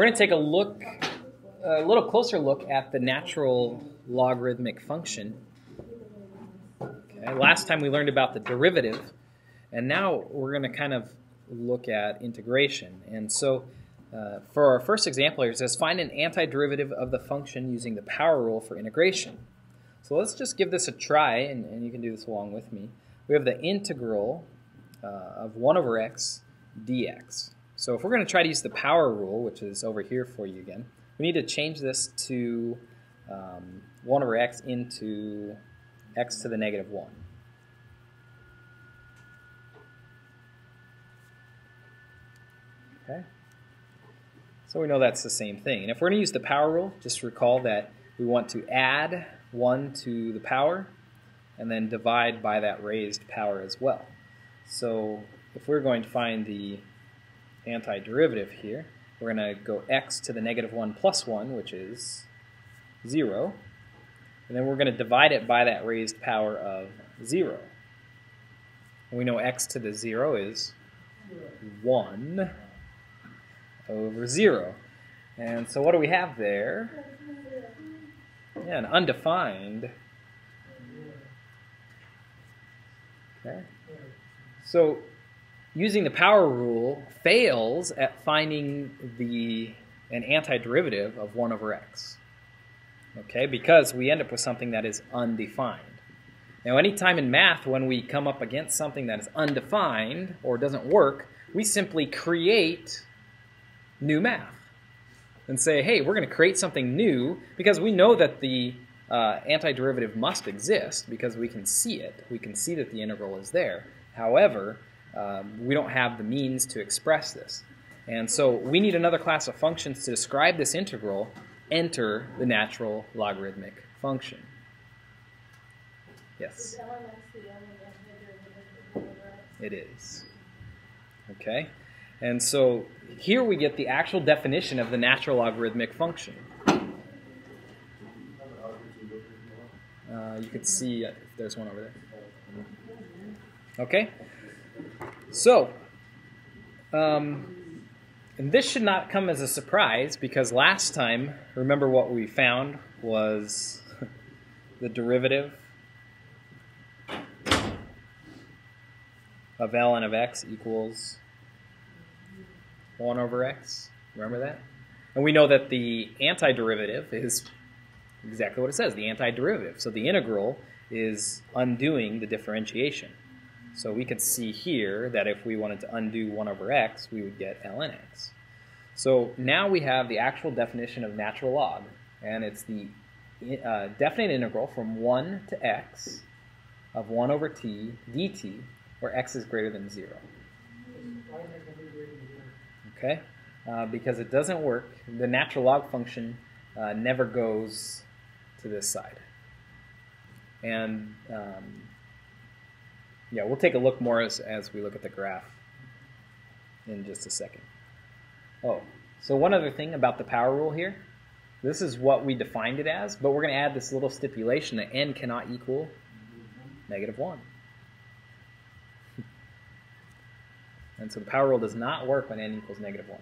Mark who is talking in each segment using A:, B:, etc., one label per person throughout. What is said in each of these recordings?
A: we're going to take a look, a little closer look at the natural logarithmic function. Okay, last time we learned about the derivative, and now we're going to kind of look at integration. And so uh, for our first example here, it says find an antiderivative of the function using the power rule for integration. So let's just give this a try, and, and you can do this along with me. We have the integral uh, of 1 over x dx. So if we're going to try to use the power rule, which is over here for you again, we need to change this to um, 1 over x into x to the negative 1. Okay. So we know that's the same thing. And if we're going to use the power rule, just recall that we want to add 1 to the power and then divide by that raised power as well. So if we're going to find the antiderivative here, we're going to go x to the negative 1 plus 1, which is 0. And then we're going to divide it by that raised power of 0. And we know x to the 0 is 1 over 0. And so what do we have there? Yeah, an undefined. Okay. So using the power rule fails at finding the an antiderivative of 1 over x. Okay, because we end up with something that is undefined. Now, anytime in math when we come up against something that is undefined or doesn't work, we simply create new math and say, hey, we're going to create something new because we know that the uh, antiderivative must exist because we can see it. We can see that the integral is there. However, um, we don't have the means to express this. And so we need another class of functions to describe this integral. Enter the natural logarithmic function. Yes? It is. Okay? And so here we get the actual definition of the natural logarithmic function. Uh, you can see if there's one over there. Okay? So, um, and this should not come as a surprise because last time, remember what we found was the derivative of ln of x equals 1 over x. Remember that? And we know that the antiderivative is exactly what it says, the antiderivative. So the integral is undoing the differentiation. So we could see here that if we wanted to undo 1 over x, we would get ln x. So now we have the actual definition of natural log, and it's the uh, definite integral from 1 to x of 1 over t dt, where x is greater than 0. Okay? Uh, because it doesn't work. The natural log function uh, never goes to this side. And um, yeah, we'll take a look more as, as we look at the graph in just a second. Oh, so one other thing about the power rule here. This is what we defined it as, but we're going to add this little stipulation that n cannot equal negative 1. And so the power rule does not work when n equals negative 1.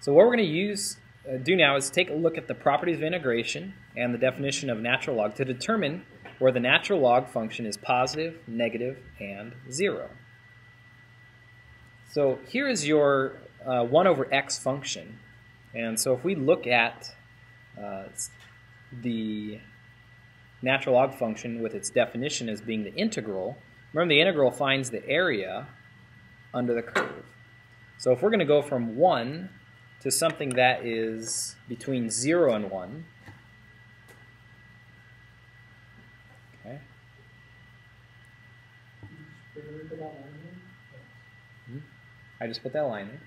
A: So what we're going to use uh, do now is take a look at the properties of integration and the definition of natural log to determine where the natural log function is positive, negative, and 0. So here is your uh, 1 over x function. And so if we look at uh, the natural log function with its definition as being the integral, remember the integral finds the area under the curve. So if we're going to go from 1 to something that is between 0 and 1. Okay. Hmm? I just put that line there.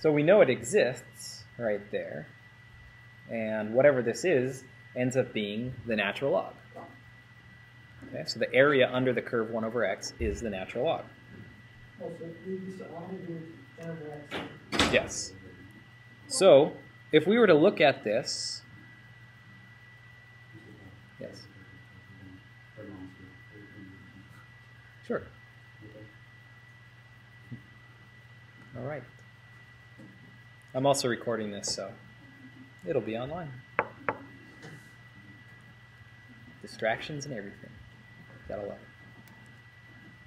A: So we know it exists right there. And whatever this is ends up being the natural log. Okay, so the area under the curve 1 over x is the natural log. Yes. So, if we were to look at this, yes. Sure. All right. I'm also recording this, so it'll be online. Distractions and everything. Gotta love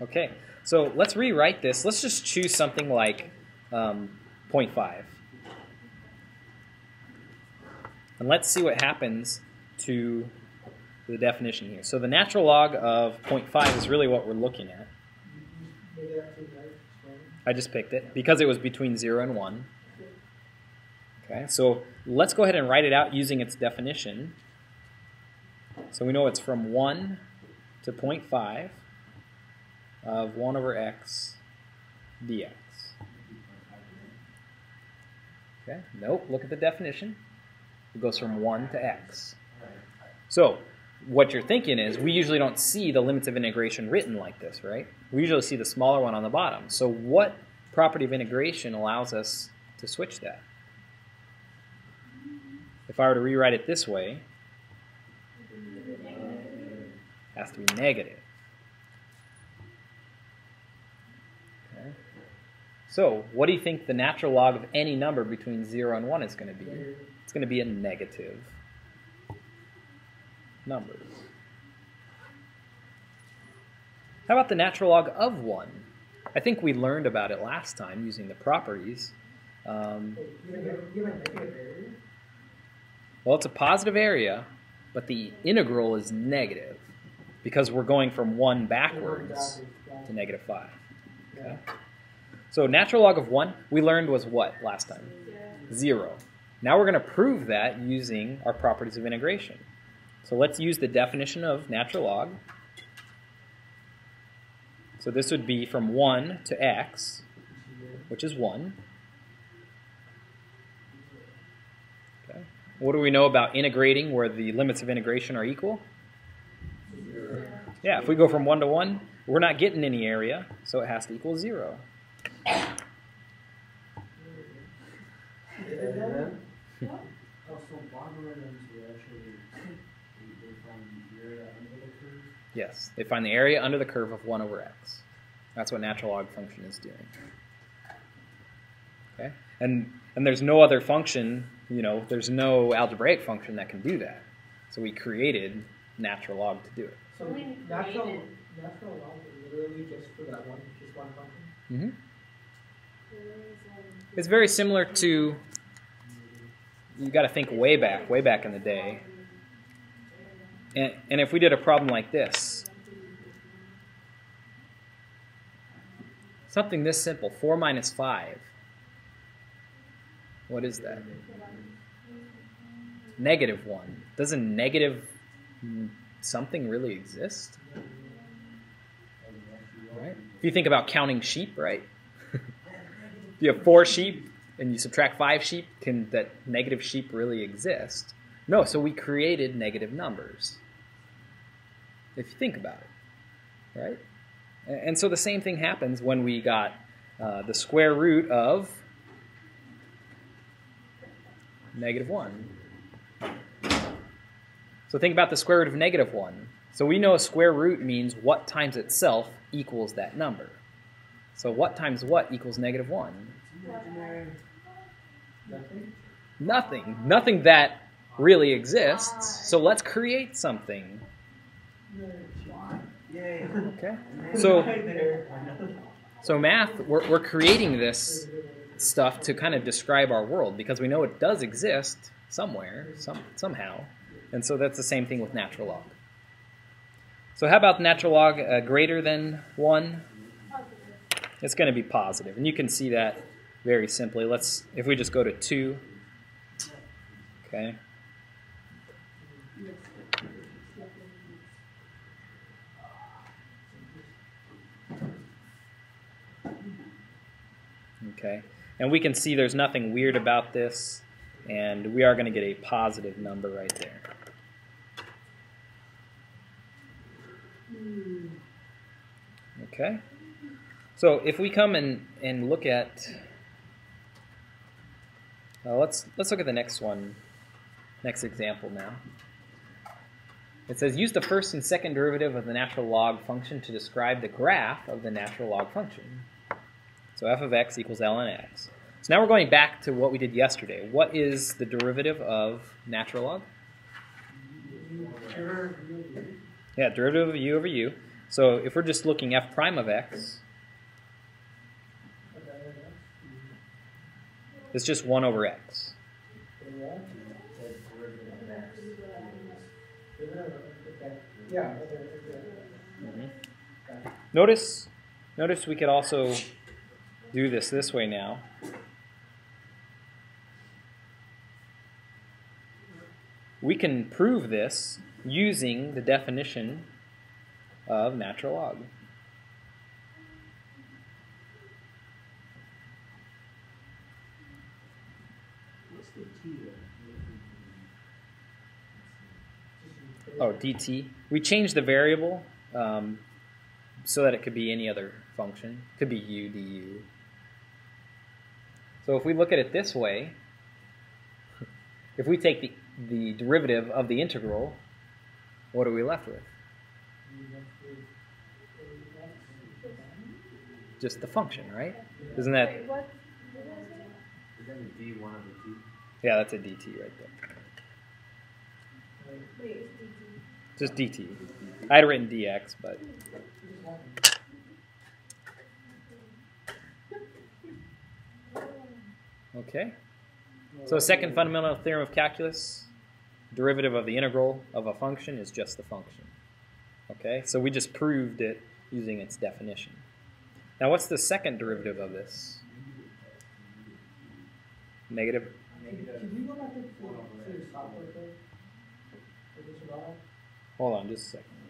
A: it. Okay, so let's rewrite this. Let's just choose something like um, 0.5. And let's see what happens to the definition here. So the natural log of 0.5 is really what we're looking at. I just picked it because it was between 0 and 1. Okay, so let's go ahead and write it out using its definition. So we know it's from 1 to 0.5 of 1 over x dx. Okay, nope, look at the definition. It goes from 1 to x. So what you're thinking is we usually don't see the limits of integration written like this, right? We usually see the smaller one on the bottom. So what property of integration allows us to switch that? If I were to rewrite it this way, it has to be negative. Okay. So what do you think the natural log of any number between 0 and 1 is going to be? It's going to be a negative numbers. How about the natural log of 1? I think we learned about it last time using the properties. Um, well, it's a positive area, but the integral is negative because we're going from 1 backwards to negative 5. Okay? So natural log of 1, we learned was what last time? 0. Now we're going to prove that using our properties of integration. So let's use the definition of natural log. So this would be from 1 to x, which is 1. Okay. What do we know about integrating where the limits of integration are equal? Yeah, if we go from 1 to 1, we're not getting any area, so it has to equal 0. Yes, they find the area under the curve of 1 over x. That's what natural log function is doing. Okay? And, and there's no other function, you know, there's no algebraic function that can do that. So we created natural log to do it.
B: So natural, natural log is literally just for that one, just one function?
A: Mm-hmm. It's very similar to, you got to think way back, way back in the day. And, and if we did a problem like this, something this simple, 4 minus 5, what is that? Negative 1. Doesn't negative something really exist? Right? If you think about counting sheep, right? if you have four sheep and you subtract five sheep, can that negative sheep really exist? No, so we created negative numbers if you think about it, right? And so the same thing happens when we got uh, the square root of negative 1. So think about the square root of negative 1. So we know a square root means what times itself equals that number. So what times what equals negative 1?
B: Nothing?
A: Nothing. Nothing that really exists. So let's create something. Okay. So, so math, we're, we're creating this stuff to kind of describe our world because we know it does exist somewhere, some, somehow. And so that's the same thing with natural log. So how about natural log uh, greater than 1? It's going to be positive. And you can see that very simply. Let's, if we just go to 2, okay. Okay, and we can see there's nothing weird about this, and we are going to get a positive number right there. Okay, so if we come and, and look at, uh, let's let's look at the next one, next example now. It says use the first and second derivative of the natural log function to describe the graph of the natural log function. So f of x equals ln x. So now we're going back to what we did yesterday. What is the derivative of natural log? Yeah, derivative of u over u. So if we're just looking f prime of x, it's just 1 over x.
B: Yeah.
A: Notice, notice we could also do this this way now. We can prove this using the definition of natural log. Oh, dt. We changed the variable um, so that it could be any other function. It could be u du. So if we look at it this way, if we take the, the derivative of the integral, what are we left with? Just the function, right? Isn't that?
C: Wait, what? What did I say?
D: Is that a D one of the two?
A: Yeah, that's a dt right there.
C: Wait, it's DT.
A: Just dt. I had written dx, but okay. So second fundamental theorem of calculus, derivative of the integral of a function is just the function. Okay, so we just proved it using its definition. Now what's the second derivative of this? Negative.
B: Can you go back to, to your software code? For this at all?
A: Hold on just a second.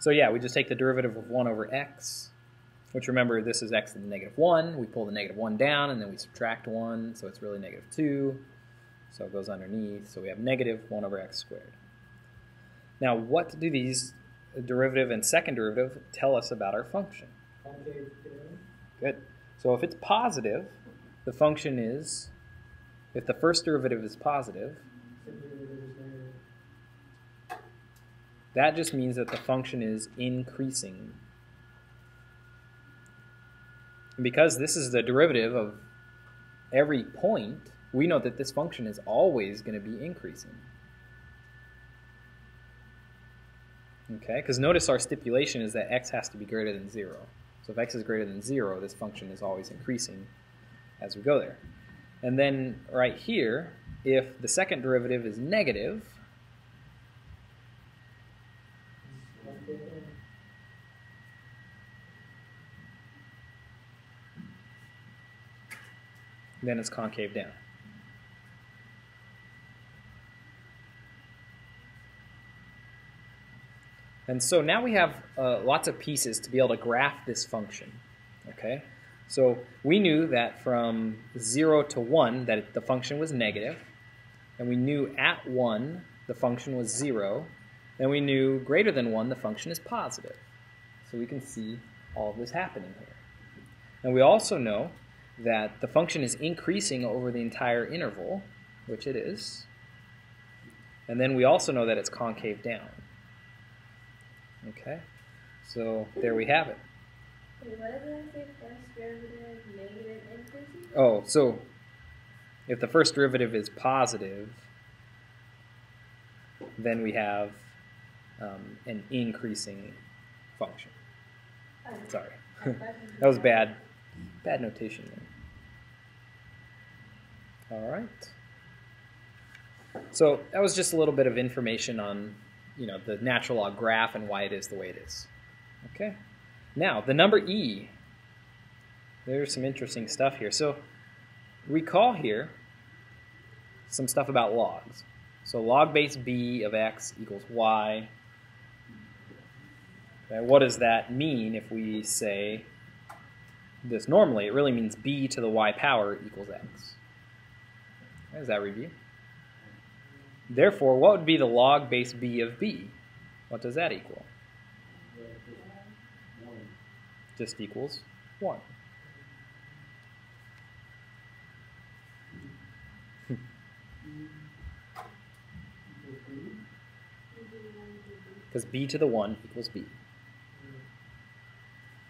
A: So yeah, we just take the derivative of 1 over x, which remember this is x to the negative 1. We pull the negative 1 down and then we subtract 1, so it's really negative 2. So it goes underneath, so we have negative 1 over x squared. Now what do these derivative and second derivative tell us about our function? Good. So if it's positive, the function is, if the first derivative is positive,
B: Simply derivative is negative.
A: That just means that the function is increasing. And because this is the derivative of every point, we know that this function is always going to be increasing. Okay, because notice our stipulation is that x has to be greater than 0. So if x is greater than 0, this function is always increasing as we go there. And then right here, if the second derivative is negative, then it's concave down. And so now we have uh, lots of pieces to be able to graph this function. Okay, so we knew that from 0 to 1 that the function was negative, and we knew at 1 the function was 0, and we knew greater than 1 the function is positive. So we can see all of this happening here. And we also know that the function is increasing over the entire interval, which it is. And then we also know that it's concave down. Okay, so there we have it.
C: Wait, what did I say? First derivative, negative, increasing?
A: Oh, so if the first derivative is positive, then we have um, an increasing function.
C: Oh,
A: Sorry,
C: you
A: that was bad, bad notation there. All right. So that was just a little bit of information on, you know, the natural log graph and why it is the way it is. Okay. Now the number e. There's some interesting stuff here. So recall here some stuff about logs. So log base b of x equals y. Okay, what does that mean if we say this normally? It really means b to the y power equals x. There's that review. Therefore, what would be the log base b of b? What does that equal? Just equals 1. because b to the 1 equals b.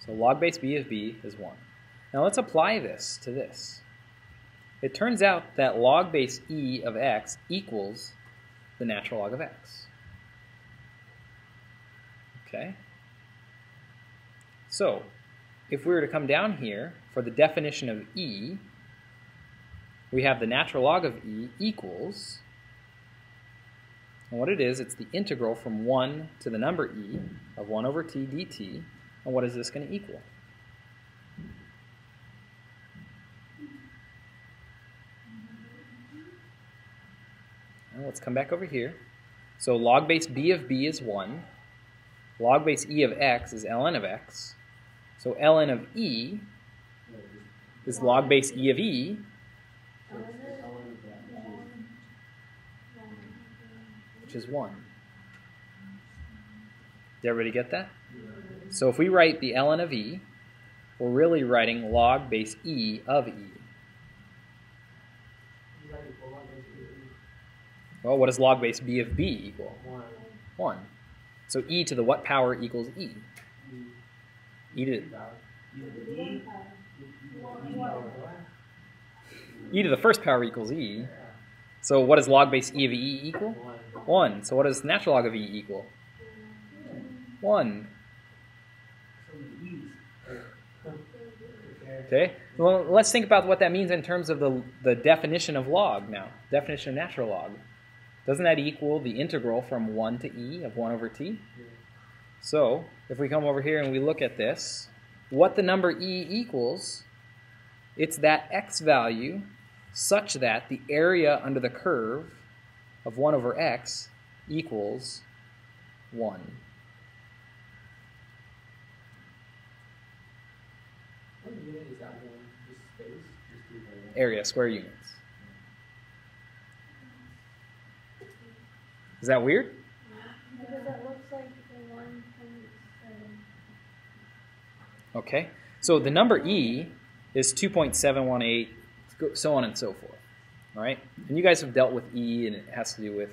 A: So log base b of b is 1. Now let's apply this to this. It turns out that log base e of x equals the natural log of x. Okay? So, if we were to come down here for the definition of e, we have the natural log of e equals, and what it is, it's the integral from 1 to the number e of 1 over t dt, and what is this going to equal? Now let's come back over here. So log base b of b is 1. Log base e of x is ln of x. So ln of e is log base e of e. Which is 1. Did everybody get that? So if we write the ln of e, we're really writing log base e of e. Well, what does log base b of b equal? 1. So e to the what power equals e? E to, the... e to the first power equals e. So what does log base e of e equal? 1. So what does natural log of e equal? 1. Okay. Well, let's think about what that means in terms of the, the definition of log now. Definition of natural log. Doesn't that equal the integral from 1 to e of 1 over t? So, if we come over here and we look at this, what the number e equals, it's that x value such that the area under the curve of 1 over x equals 1.
B: What unit is that one? Just space?
A: Area, square units. Is that weird?
C: Because it looks like the one point seven.
A: Okay. So the number e is 2.718, so on and so forth. All right? And you guys have dealt with e, and it has to do with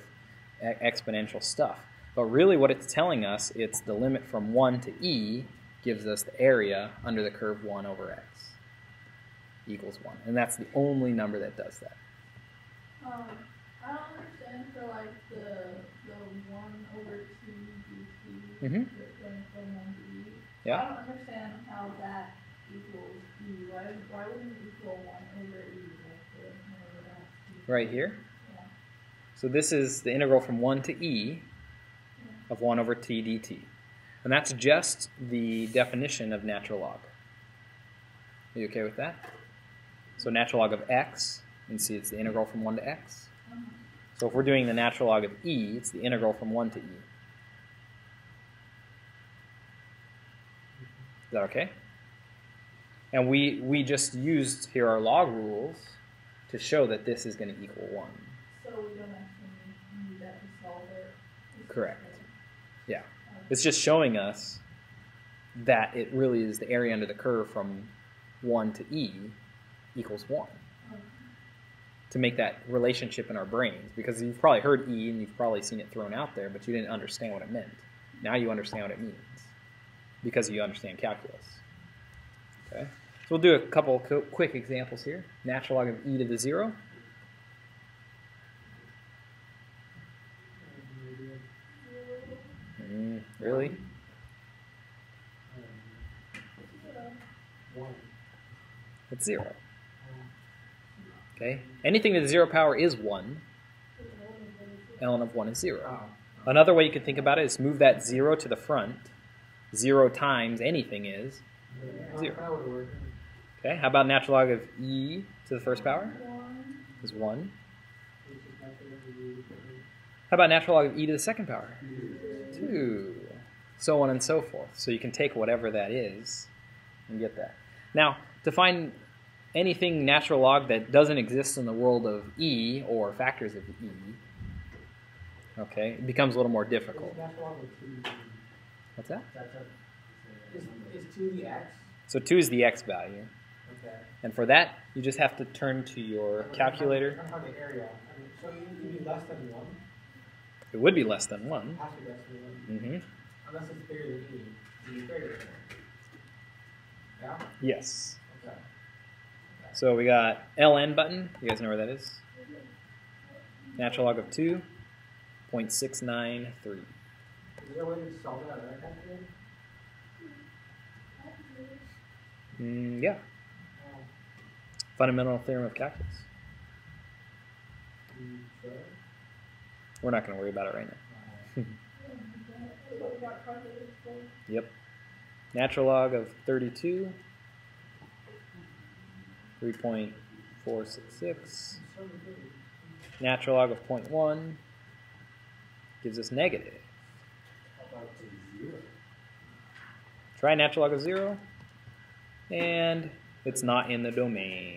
A: e- exponential stuff. But really, what it's telling us, it's the limit from 1 to e gives us the area under the curve 1 over x equals 1. And that's the only number that does that.
E: Um, I don't understand for like the the one over two dt
A: Mhm.
E: going from one to e.
A: Yeah.
E: I don't understand how that equals e. Why why wouldn't it equal one over e like the one?
A: Right here.
E: Yeah.
A: So this is the integral from 1 to e of 1 over t dt. And that's just the definition of natural log. Are you okay with that? So natural log of x, and see it's the integral from 1 to x. So if we're doing the natural log of e, it's the integral from 1 to e. Is that okay? And we, we just used here our log rules to show that this is going to equal 1.
E: So we don't actually need that to solve it.
A: Correct. Yeah. It's just showing us that it really is the area under the curve from 1 to e equals 1
E: Okay.
A: To make that relationship in our brains because you've probably heard e and you've probably seen it thrown out there but you didn't understand what it meant. Now you understand what it means because you understand calculus. Okay? So we'll do a couple qu- quick examples here. Natural log of e to the 0 mm, really? It's 0 okay anything to the 0 power is 1 ln of 1 is 0
B: Oh.
A: Another way you can think about it is move that zero to the front. Zero times anything is. Zero.
B: That would work.
A: Okay, how about natural log of e to the first power? Is 1.
B: Which is not gonna be-
A: How about natural log of e to the second power? 2. So on and so forth. So you can take whatever that is and get that. Now, to find anything natural log that doesn't exist in the world of e or factors of e, okay, it becomes a little more difficult.
B: It's natural log two.
A: What's that?
D: That's a,
B: Is, is two the x?
A: So 2 is the x value.
B: Okay.
A: And for that, you just have to turn to your calculator.
B: I don't have the area. I mean, so you, you need less than one?
A: It would be less than
B: It
A: 1.
B: has to be less than one.
A: hmm
B: Unless it's bigger than E. Is than one. Yeah?
A: Yes. So we got ln button. You guys know where that is? Natural log of 2, 0.693.
B: Is there a way to solve that other calculator?
A: Mm, yeah. Fundamental theorem of calculus. We're not going to worry about it right now. Yep. Natural log of 32, 3.466. Natural log of 0.1 gives us negative. Try natural log of 0, and it's not in the domain.